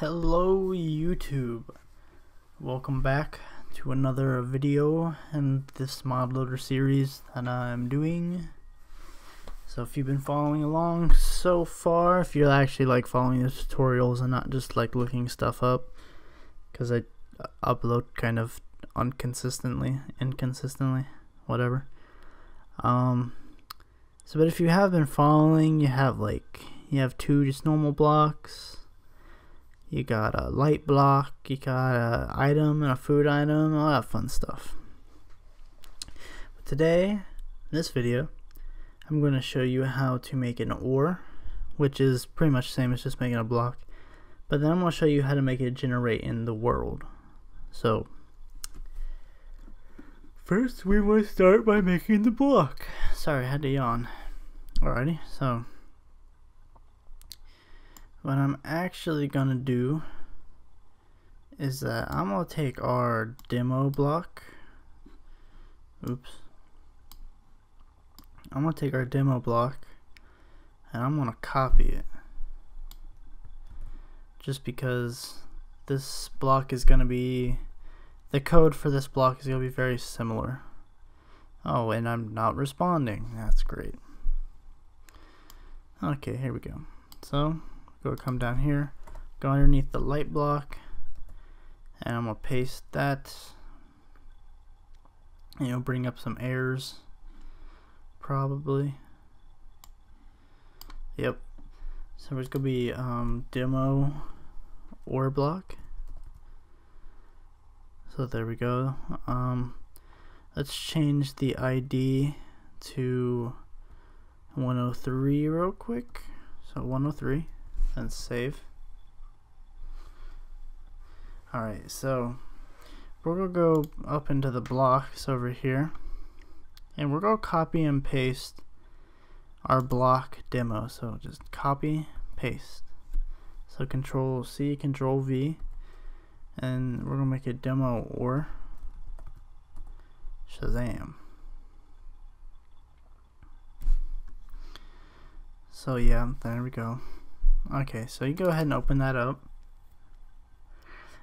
Hello YouTube. Welcome back to another video in this mod loader series that I'm doing. So if you've been following along so far, if you're actually like following the tutorials and not just like looking stuff up, because I upload kind of inconsistently, inconsistently, whatever. Um, so but if you have been following, you have like, you have two just normal blocks, you got a light block, you got a item and a food item, all that fun stuff. But today, in this video, I'm going to show you how to make an ore, which is pretty much the same as just making a block. But then I'm going to show you how to make it generate in the world. So, first we will start by making the block. Sorry, I had to yawn. Alrighty, so what I'm actually gonna do is that I'm gonna take our demo block. Oops. I'm gonna take our demo block and I'm gonna copy it. Just because this block is gonna be the code for this block is gonna be very similar. Oh and I'm not responding. That's great. Okay here we go. So go come down here go underneath the light block and I'm gonna paste that. You know bring up some errors probably. Yep. So there's gonna be um, demo ore block. So there we go. Um, let's change the ID to 103 real quick. So 103 and save. Alright, so we're going to go up into the blocks over here and we're going to copy and paste our block demo. So just copy, paste. So control C, control V, and we're going to make a demo ore Shazam. So yeah, there we go. Okay, so you go ahead and open that up.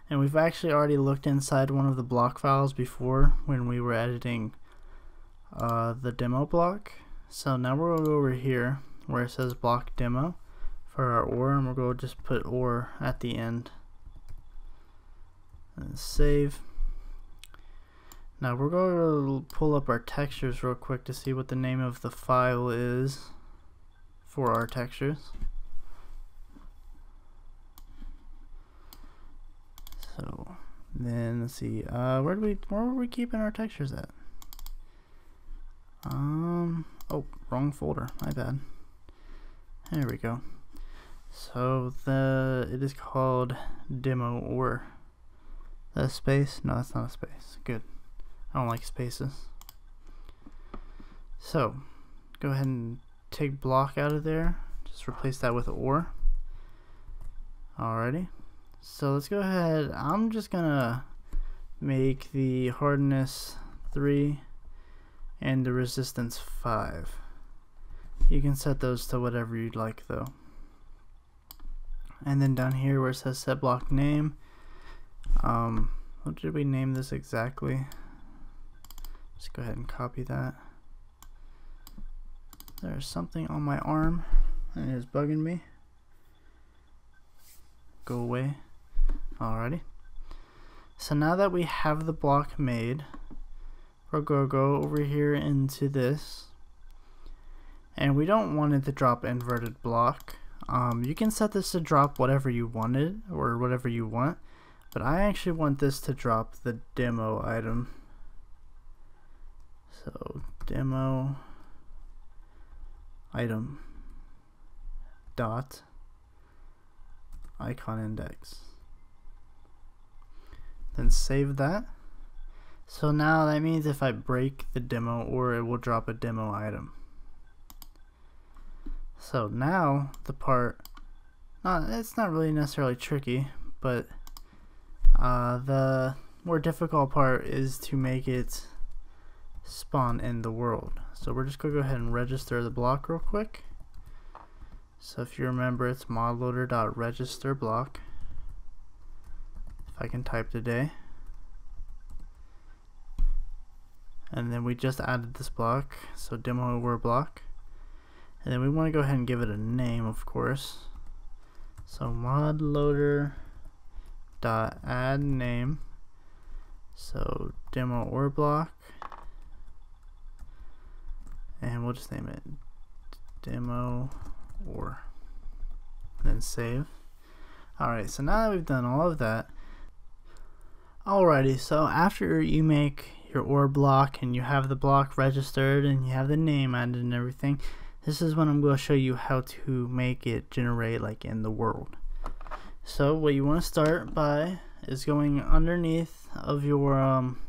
And we've actually already looked inside one of the block files before when we were editing uh, the demo block. So now we're going to go over here where it says block demo for our ore and we're going to just put ore at the end. And save. Now we're going to pull up our textures real quick to see what the name of the file is for our textures. So then let's see, uh, where do we, where were we keeping our textures at? Um, oh, wrong folder, my bad. There we go. So the, it is called demo ore That space? No, that's not a space. Good. I don't like spaces. So, go ahead and take block out of there. Just replace that with ore. Alrighty. So let's go ahead. I'm just gonna make the hardness 3 and the resistance 5. You can set those to whatever you'd like though. And then down here where it says set block name, um, what did we name this exactly? Just go ahead and copy that. There's something on my arm and it is bugging me. Go away. Alrighty. So now that we have the block made, we're going to go over here into this. And we don't want it to drop inverted block. Um, you can set this to drop whatever you wanted or whatever you want. But I actually want this to drop the demo item. So demo item dot icon index then save that. So now that means if I break the demo ore it will drop a demo item. So now the part, not, it's not really necessarily tricky, but uh, the more difficult part is to make it spawn in the world. So we're just going to go ahead and register the block real quick. So if you remember it's modloader.register block if I can type today. And then we just added this block, so demo ore block. And then we want to go ahead and give it a name, of course. So mod loader dot add name. So demo ore block. And we'll just name it demo ore then save. Alright, so now that we've done all of that, alrighty, so after you make your ore block and you have the block registered and you have the name added and everything, this is when I'm going to show you how to make it generate like in the world. So what you want to start by is going underneath of your, um,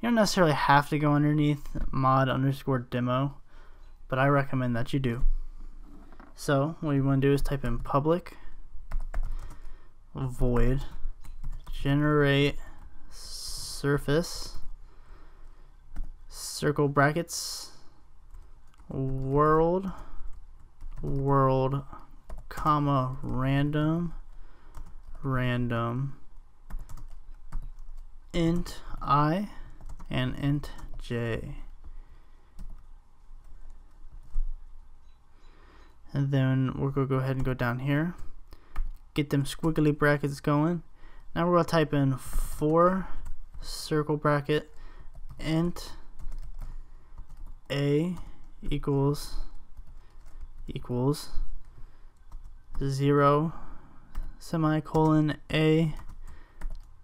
you don't necessarily have to go underneath mod underscore demo, but I recommend that you do. So what you want to do is type in public void generate surface. Circle brackets. World. World comma random. Random. Int i and int j. And then we're gonna go ahead and go down here. Get them squiggly brackets going. Now we're gonna type in for circle bracket int a equals equals 0 semicolon a.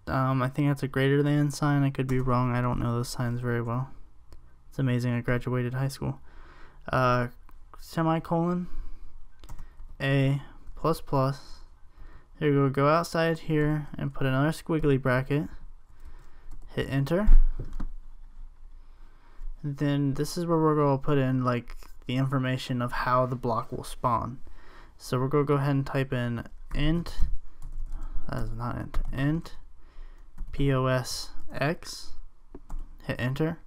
Um, I think that's a greater than sign. I could be wrong. I don't know those signs very well. It's amazing I graduated high school. Uh, semicolon a plus plus. Here we go. Go outside here and put another squiggly bracket hit enter. Then this is where we're going to put in like the information of how the block will spawn. So we're going to go ahead and type in int, that is not int, int. POS X, hit enter,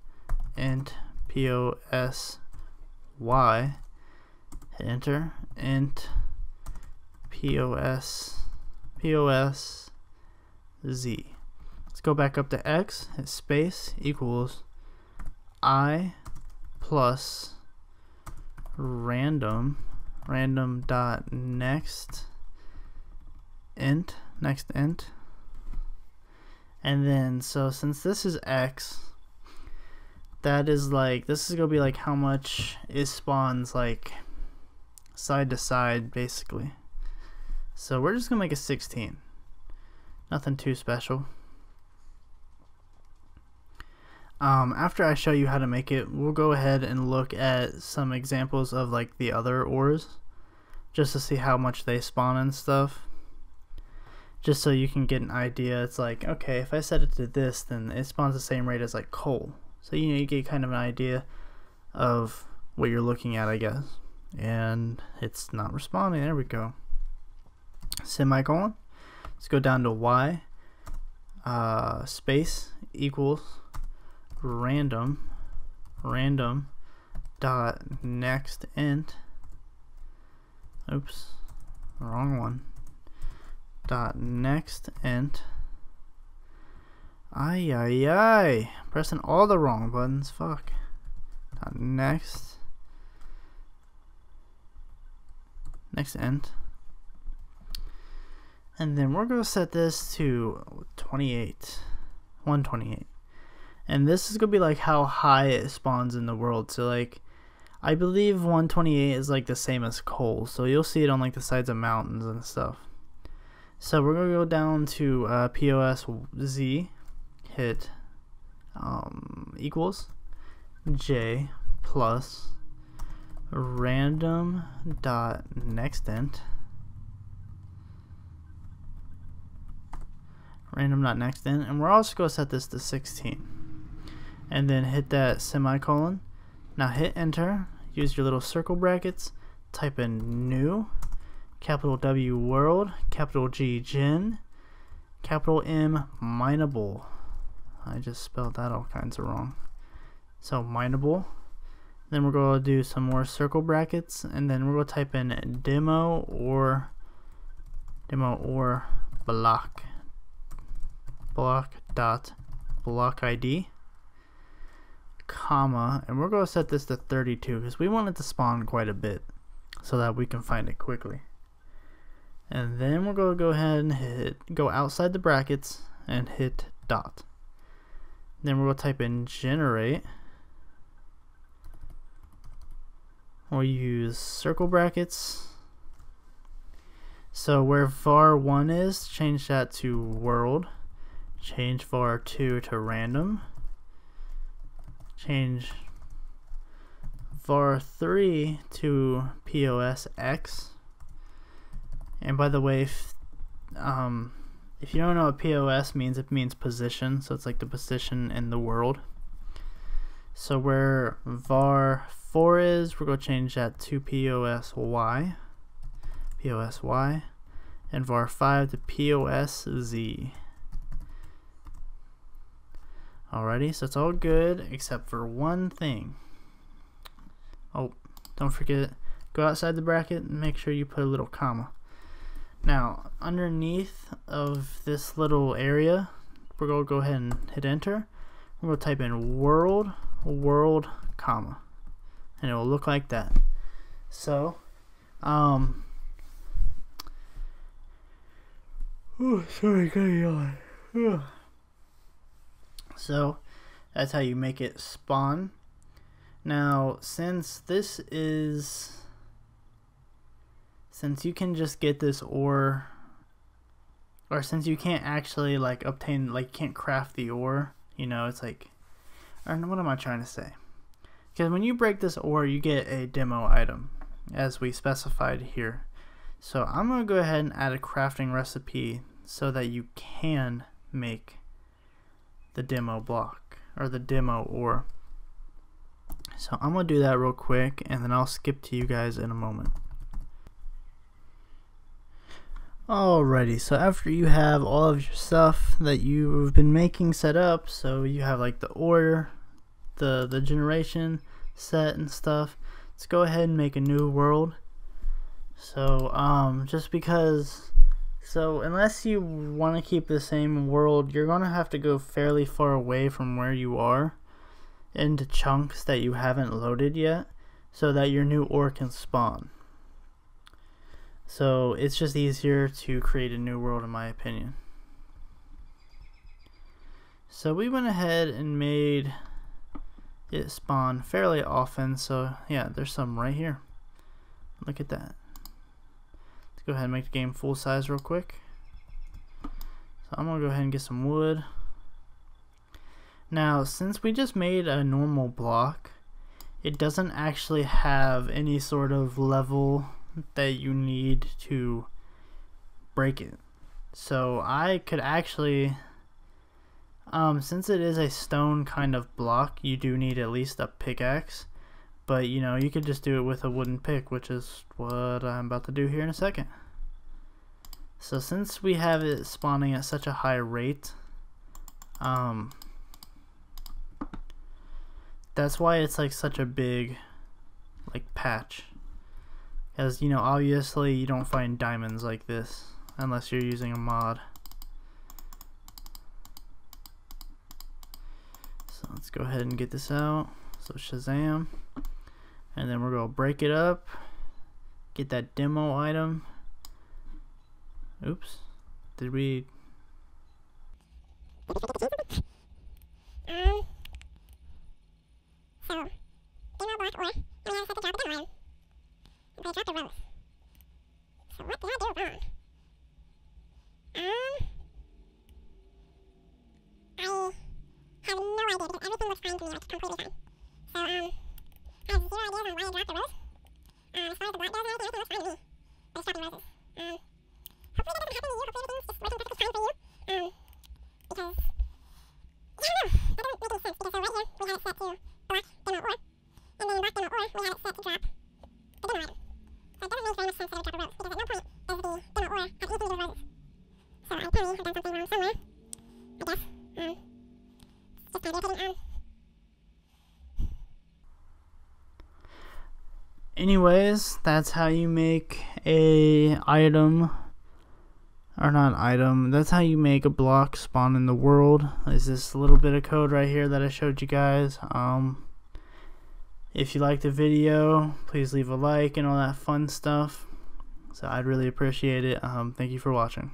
int. POS Y, hit enter, int. POS, POS Z. Go back up to X, space, equals I plus random random dot next int next int. And then so since this is x that is like this is gonna be like how much it spawns like side to side basically. So we're just gonna make a 16 nothing too special um, after I show you how to make it, we'll go ahead and look at some examples of like the other ores just to see how much they spawn and stuff. Just so you can get an idea. It's like, okay, if I set it to this, then it spawns the same rate as like coal. So you know, you get kind of an idea of what you're looking at, I guess. And it's not responding. There we go. Semicolon. Let's go down to Y. Uh, space equals random random dot next int oops wrong one dot next int. Ay ay ay pressing all the wrong buttons fuck. Dot next next int. And then we're gonna set this to 28 128 and this is gonna be like how high it spawns in the world. So like I believe 128 is like the same as coal. So you'll see it on like the sides of mountains and stuff. So we're gonna go down to uh, POS Z hit um, equals J plus random dot next int. Random dot next int. And we're also going to set this to 16 and then hit that semicolon. Now hit enter, use your little circle brackets, type in new, capital W world, capital G gen, capital M mineable. I just spelled that all kinds of wrong. So mineable. Then we're going to do some more circle brackets and then we're going to type in demo ore demo ore block block dot block ID comma and we're going to set this to 32 because we want it to spawn quite a bit so that we can find it quickly. And then we're going to go ahead and hit go outside the brackets and hit dot. Then we're going to type in generate. We'll use circle brackets. So where var1 is change that to world. Change var2 to random change var3 to posx and by the way if, um, if you don't know what pos means it means position. So it's like the position in the world. So where var4 is we're going to change that to posy posy and var5 to posz Alrighty, so it's all good except for one thing. Oh, don't forget, go outside the bracket and make sure you put a little comma. Now, underneath of this little area, we're going to go ahead and hit enter. We're going to type in world, world, comma. And it will look like that. So, um, oh, sorry, got yawn. So that's how you make it spawn. Now, since this is, since you can just get this ore, or since you can't actually like obtain, like can't craft the ore, you know, it's like, or what am I trying to say? Because when you break this ore, you get a demo item, as we specified here. So I'm going to go ahead and add a crafting recipe so that you can make the demo block or the demo ore. So I'm going to do that real quick and then I'll skip to you guys in a moment. Alrighty, so after you have all of your stuff that you've been making set up, so you have like the order, the, the generation set and stuff, let's go ahead and make a new world. So, um, just because so unless you want to keep the same world, you're going to have to go fairly far away from where you are into chunks that you haven't loaded yet so that your new ore can spawn. So it's just easier to create a new world in my opinion. So we went ahead and made it spawn fairly often. So yeah, there's some right here. Look at that. Let's go ahead and make the game full size real quick. So I'm going to go ahead and get some wood. Now, since we just made a normal block, it doesn't actually have any sort of level that you need to break it. So I could actually, um, since it is a stone kind of block, you do need at least a pickaxe. But, you know, you could just do it with a wooden pick, which is what I'm about to do here in a second. So since we have it spawning at such a high rate, um, that's why it's like such a big, like, patch. As, you know, obviously you don't find diamonds like this unless you're using a mod. So let's go ahead and get this out. So Shazam and then we're going to break it up. Get that demo item. Oops. Did we? Um, um I have no idea because everything looks fine to me like completely fine so um I have ideas on why I dropped the rose. Um, as far as the black goes and everything, looks fine to me. But it's dropping roses. Um, hopefully that doesn't happen to you. Hopefully everything's just working perfectly fine for you. Um, because, I don't know. That doesn't make any sense. Because so right here, we have it set to block demo ore. And then block demo ore, we have it set to drop the demo item. So it doesn't make very much sense that I drop a rose. Because at no point does the demo ore have do with roses. So I apparently have done something anyways that's how you make a item or not item that's how you make a block spawn in the world is this little bit of code right here that I showed you guys. Um if you liked the video please leave a like and all that fun stuff. So I'd really appreciate it. Um thank you for watching